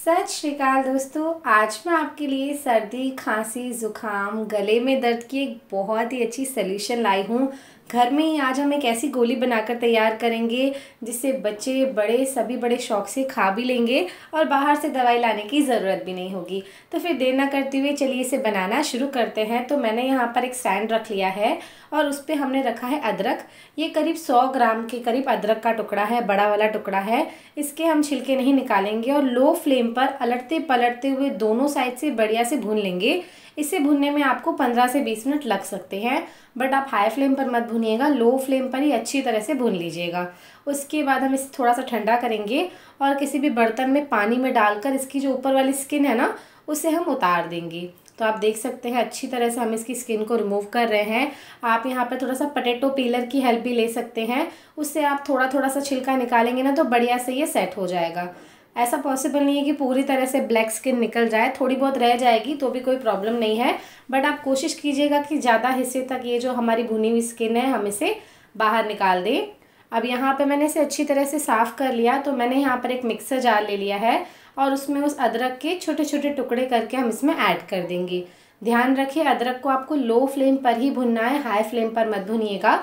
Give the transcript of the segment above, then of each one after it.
सत श्रीकाल दोस्तों, आज मैं आपके लिए सर्दी, खांसी, ज़ुकाम, गले में दर्द की एक बहुत ही अच्छी सल्यूशन लाई हूँ। घर में ही आज हम एक ऐसी गोली बनाकर तैयार करेंगे, जिससे बच्चे बड़े, सभी बड़े शौक से खा भी लेंगे और बाहर से दवाई लाने की ज़रूरत भी नहीं होगी। तो फिर देर ना करते हुए चलिए इसे बनाना शुरू करते हैं। तो मैंने यहाँ पर एक स्टैंड रख लिया है और उस पर हमने रखा है अदरक। ये करीब सौ ग्राम के करीब अदरक का टुकड़ा है, बड़ा वाला टुकड़ा है। इसके हम छिलके नहीं निकालेंगे और लो फ्लेम पर अलटते पलटते हुए दोनों साइड से बढ़िया से भून लेंगे। इसे भुनने में आपको 15 से 20 मिनट लग सकते हैं, बट आप हाई फ्लेम पर मत भुनिएगा, लो फ्लेम पर ही अच्छी तरह से भून लीजिएगा। उसके बाद हम इसे थोड़ा सा ठंडा करेंगे और किसी भी बर्तन में पानी में डालकर इसकी जो ऊपर वाली स्किन है ना, उसे हम उतार देंगे। तो आप देख सकते हैं, अच्छी तरह से हम इसकी स्किन को रिमूव कर रहे हैं। आप यहाँ पर थोड़ा सा पटेटो पीलर की हेल्प भी ले सकते हैं। उससे आप थोड़ा थोड़ा सा छिलका निकालेंगे ना तो बढ़िया से ये सेट हो जाएगा। ऐसा पॉसिबल नहीं है कि पूरी तरह से ब्लैक स्किन निकल जाए। थोड़ी बहुत रह जाएगी तो भी कोई प्रॉब्लम नहीं है। बट आप कोशिश कीजिएगा कि ज़्यादा हिस्से तक ये जो हमारी भुनी हुई स्किन है, हम इसे बाहर निकाल दें। अब यहाँ पे मैंने इसे अच्छी तरह से साफ़ कर लिया तो मैंने यहाँ पर एक मिक्सर जार ले लिया है और उसमें उस अदरक के छोटे छोटे टुकड़े करके हम इसमें ऐड कर देंगे। ध्यान रखिए, अदरक को आपको लो फ्लेम पर ही भुनना है हाई फ्लेम पर मत भुनिएगा।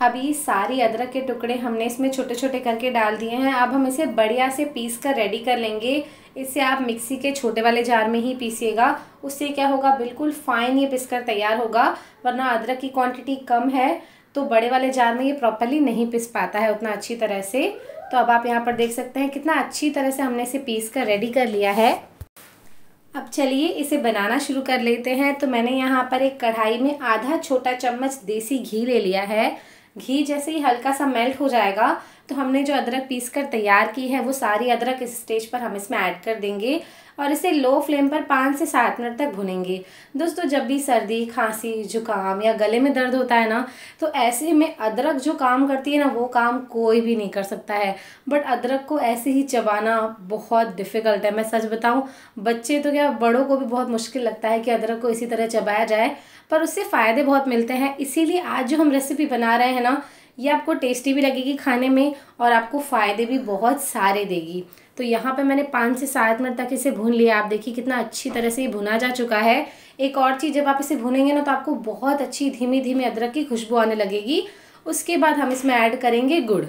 अभी सारी अदरक के टुकड़े हमने इसमें छोटे छोटे करके डाल दिए हैं। अब हम इसे बढ़िया से पीस कर रेडी कर लेंगे। इसे आप मिक्सी के छोटे वाले जार में ही पीसिएगा। उससे क्या होगा? बिल्कुल फाइन ये पिस कर तैयार होगा, वरना अदरक की क्वांटिटी कम है तो बड़े वाले जार में ये प्रॉपरली नहीं पिस पाता है उतना अच्छी तरह से। तो अब आप यहाँ पर देख सकते हैं कितना अच्छी तरह से हमने इसे पीस कर रेडी कर लिया है। अब चलिए इसे बनाना शुरू कर लेते हैं। तो मैंने यहाँ पर एक कढ़ाई में आधा छोटा चम्मच देसी घी ले लिया है। घी जैसे ही हल्का सा मेल्ट हो जाएगा तो हमने जो अदरक पीस कर तैयार की है, वो सारी अदरक इस स्टेज पर हम इसमें ऐड कर देंगे और इसे लो फ्लेम पर पाँच से सात मिनट तक भुनेंगे। दोस्तों, जब भी सर्दी, खांसी, जुकाम या गले में दर्द होता है ना तो ऐसे में अदरक जो काम करती है ना, वो काम कोई भी नहीं कर सकता है। बट अदरक को ऐसे ही चबाना बहुत डिफ़िकल्ट है। मैं सच बताऊँ, बच्चे तो क्या, बड़ों को भी बहुत मुश्किल लगता है कि अदरक को इसी तरह चबाया जाए, पर उससे फ़ायदे बहुत मिलते हैं। इसीलिए आज जो हम रेसिपी बना रहे हैं ना ये आपको टेस्टी भी लगेगी खाने में और आपको फ़ायदे भी बहुत सारे देगी। तो यहाँ पे मैंने पाँच से सात मिनट तक इसे भून लिया। आप देखिए कितना अच्छी तरह से ये भुना जा चुका है। एक और चीज़, जब आप इसे भुनेंगे ना तो आपको बहुत अच्छी धीमी धीमी अदरक की खुशबू आने लगेगी। उसके बाद हम इसमें ऐड करेंगे गुड़।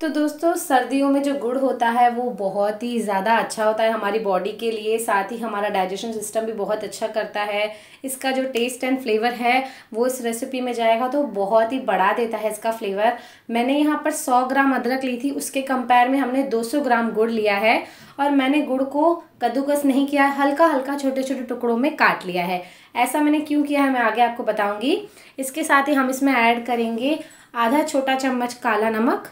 तो दोस्तों, सर्दियों में जो गुड़ होता है, वो बहुत ही ज़्यादा अच्छा होता है हमारी बॉडी के लिए। साथ ही हमारा डाइजेशन सिस्टम भी बहुत अच्छा करता है। इसका जो टेस्ट एंड फ्लेवर है, वो इस रेसिपी में जाएगा तो बहुत ही बढ़ा देता है इसका फ्लेवर मैंने यहाँ पर 100 ग्राम अदरक ली थी, उसके कंपेयर में हमने 200 ग्राम गुड़ लिया है और मैंने गुड़ को कद्दूकस नहीं किया हल्का हल्का छोटे छोटे टुकड़ों में काट लिया है। ऐसा मैंने क्यों किया है, मैं आगे आपको बताऊँगी। इसके साथ ही हम इसमें ऐड करेंगे आधा छोटा चम्मच काला नमक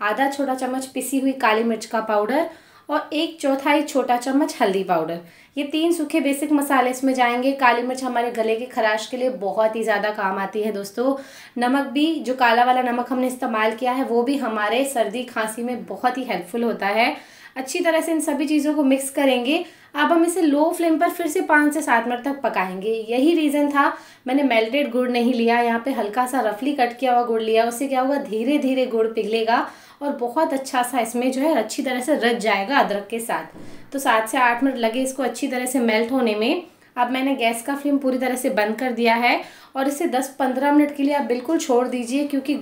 आधा छोटा चम्मच पिसी हुई काली मिर्च का पाउडर और एक चौथाई छोटा चम्मच हल्दी पाउडर। ये तीन सूखे बेसिक मसाले इसमें जाएँगे। काली मिर्च हमारे गले के खराश के लिए बहुत ही ज़्यादा काम आती है दोस्तों। नमक भी, जो काला वाला नमक हमने इस्तेमाल किया है, वो भी हमारे सर्दी खांसी में बहुत ही हेल्पफुल होता है। अच्छी तरह से इन सभी चीज़ों को मिक्स करेंगे। अब हम इसे लो फ्लेम पर फिर से पाँच से सात मिनट तक पकाएँगे। यही रीज़न था, मैंने मेल्टेड गुड़ नहीं लिया। यहाँ पे हल्का सा रफली कट किया हुआ गुड़ लिया। उससे क्या होगा धीरे धीरे गुड़ पिघलेगा और बहुत अच्छा सा इसमें जो है अच्छी तरह से रच जाएगा अदरक के साथ। तो सात से आठ मिनट लगे इसको अच्छी तरह से मेल्ट होने में। अब मैंने गैस का फ्लेम पूरी तरह से बंद कर दिया है और इसे 10-15 मिनट के लिए आप बिल्कुल छोड़ दीजिए क्योंकि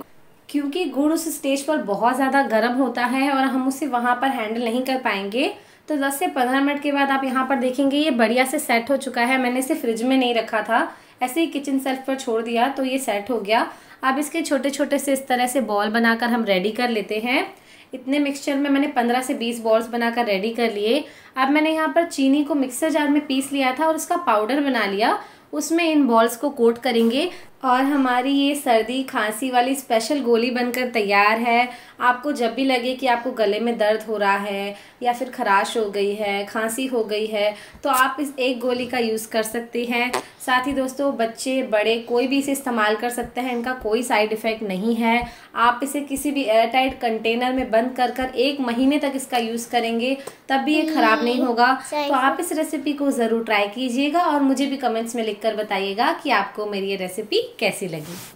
क्योंकि गुड़ उस स्टेज पर बहुत ज़्यादा गर्म होता है और हम उसे वहाँ पर हैंडल नहीं कर पाएँगे। तो 10 से 15 मिनट के बाद आप यहाँ पर देखेंगे, ये बढ़िया से सेट हो चुका है। मैंने इसे फ्रिज में नहीं रखा था। ऐसे ही किचन सेल्फ पर छोड़ दिया तो ये सेट हो गया। अब इसके छोटे छोटे से इस तरह से बॉल बनाकर हम रेडी कर लेते हैं। इतने मिक्सचर में मैंने पंद्रह से बीस बॉल्स बनाकर रेडी कर लिए। अब मैंने यहाँ पर चीनी को मिक्सर जार में पीस लिया था और उसका पाउडर बना लिया। उसमें इन बॉल्स को कोट करेंगे। और हमारी ये सर्दी खांसी वाली स्पेशल गोली बनकर तैयार है। आपको जब भी लगे कि आपको गले में दर्द हो रहा है या फिर खराश हो गई है खांसी हो गई है तो आप इस एक गोली का यूज़ कर सकते हैं। साथ ही दोस्तों बच्चे बड़े कोई भी इसे इस्तेमाल कर सकते हैं इनका कोई साइड इफ़ेक्ट नहीं है। आप इसे किसी भी एयरटाइट कंटेनर में बंद कर कर एक महीने तक इसका यूज़ करेंगे तब भी ये ख़राब नहीं होगा। तो आप इस रेसिपी को ज़रूर ट्राई कीजिएगा और मुझे भी कमेंट्स में लिख बताइएगा कि आपको मेरी ये रेसिपी कैसी लगी?